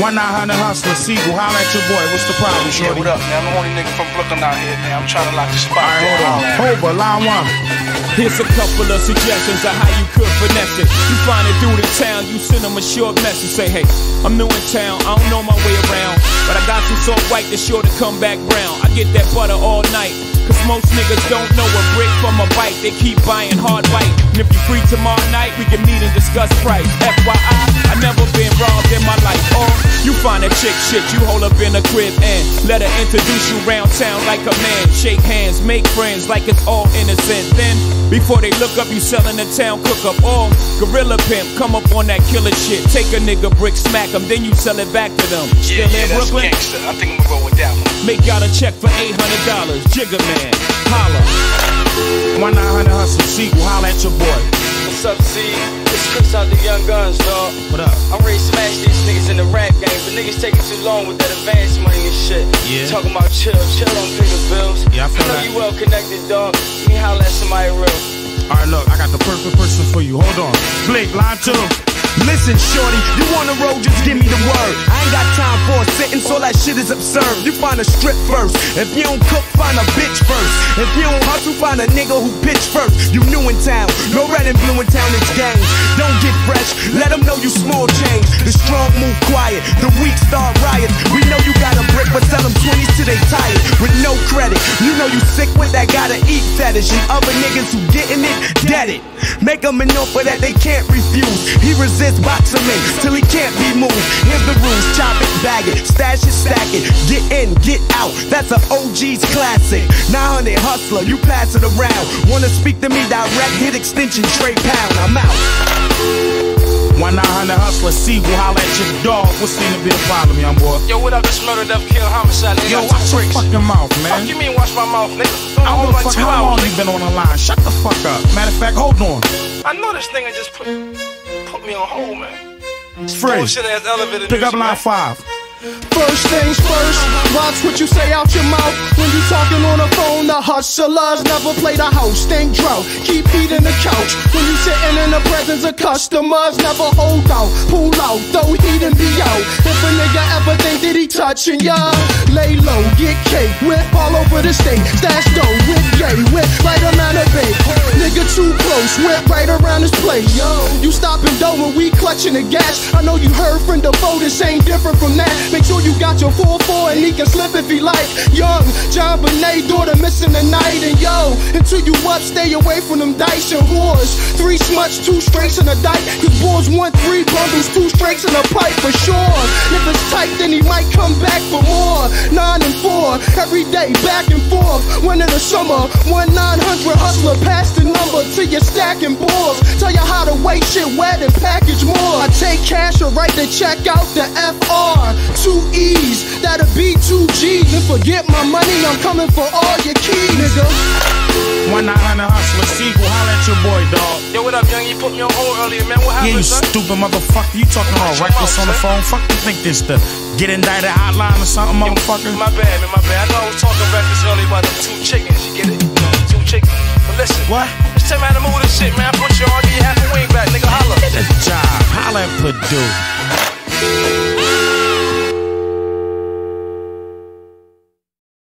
One nine hundred hustler, Sigel, holla at your boy. What's the problem, Yeah, shorty? what up, man? I'm the only nigga from Brooklyn out here, man. I'm trying to lock the spot. All right, hold on. Hova, line one. Here's a couple of suggestions of how you could finesse it. You find it through the town, you send them a short message. Say, hey, I'm new in town, I don't know my way around. But I got some soft white that's sure to come back brown. I get that butter all night. Most niggas don't know a brick from a bite. They keep buying hard white. And if you free tomorrow night, we can meet and discuss price. FYI, I never been robbed in my life. Or you find a chick shit, you hold up in a crib and let her introduce you round town like a man. Shake hands, make friends like it's all innocent. Then, before they look up, you selling the town cook up. Or gorilla pimp, come up on that killer shit. Take a nigga brick, smack them, then you sell it back to them. Yeah, Still yeah, in Brooklyn? gangster. I think I'm gonna go with that one. Make y'all a check for $800. Jigga man, holla. One nine hundred hustler, Sigel, holla at your boy. What's up, C? It's Chris out the Young Gunz, dog. What up? I'm ready to smash these niggas in the rap game, but niggas taking too long with that advance money and shit. Yeah. Talking about chill, chill pay the bills. Yeah, I feel know that. you well connected, dog. Can holler at somebody real. All right, look, I got the perfect person for you. Hold on. Bleek, line two. Listen, shorty, you on the road, just give me the word. I ain't got time for a sentence, all that shit is absurd. You find a strip first. If you don't cook, find a bitch first. If you don't hustle, find a nigga who pitch first. You new in town, no red and blue in town, it's gang. Don't get fresh, let them know you small change. The strong move quiet, the weak start riots. We know you dead it. Make them an offer that they can't refuse. He resists boxing in till he can't be moved. Here's the rules: chop it, bag it, stash it, stack it. Get in, get out. That's an OG's classic. 900 hustler, you pass it around. Wanna speak to me direct? Hit extension, straight pound. I'm out. One nine hundred hustler, Sigel, holler at your dog. What's be the problem, young boy? Yo, what up? This murder, death, kill, homicide. Yo, watch your fucking mouth, man. Fuck you mean watch my mouth, nigga? I Don't give a fuck how long you been on the line. Shut the fuck up. Matter of fact, hold on. I know this nigga just put put me on hold, man. Ass elevator Pick up line man. five. First things first, watch what you say out your mouth when you talking on the phone. The hustlers never play the host, think drought, keep heating the couch. When you sitting in the presence of customers, never hold out, pull out, throw heat and be out. If a nigga ever think that he touching ya, lay low, get cake, whip all over the state, stash dough, whip gay, whip clutching the gas. I know you heard from the boat, this ain't different from that. Make sure you got your 4-4 and he can slip if he like. Young JonBenét, daughter missing the night. And yo, until you up, stay away from them dice and whores. Three smuts, two straights in a dike. Cause boys want three bundles, two straights in a pipe every day, back and forth. Winter to summer, one 900 hustler, pass the number till you're stacking balls. Tell you how to wait shit wet and package more. I take cash or write the check out the FR. Two E's, that'll be two G's. And forget my money, I'm coming for all your keys. You put me on hold earlier, man. What Yeah, you son? stupid motherfucker. You talking all reckless on the phone. Fuck you think this the get indicted hotline or something, motherfucker? My bad, man, my bad. I know I was talking about this earlier about them two chickens. You get it? Two chickens. But listen, What? it's time out to move this shit, man. I put your you half a wing back, nigga. Holla. Get a job. Holla at Purdue.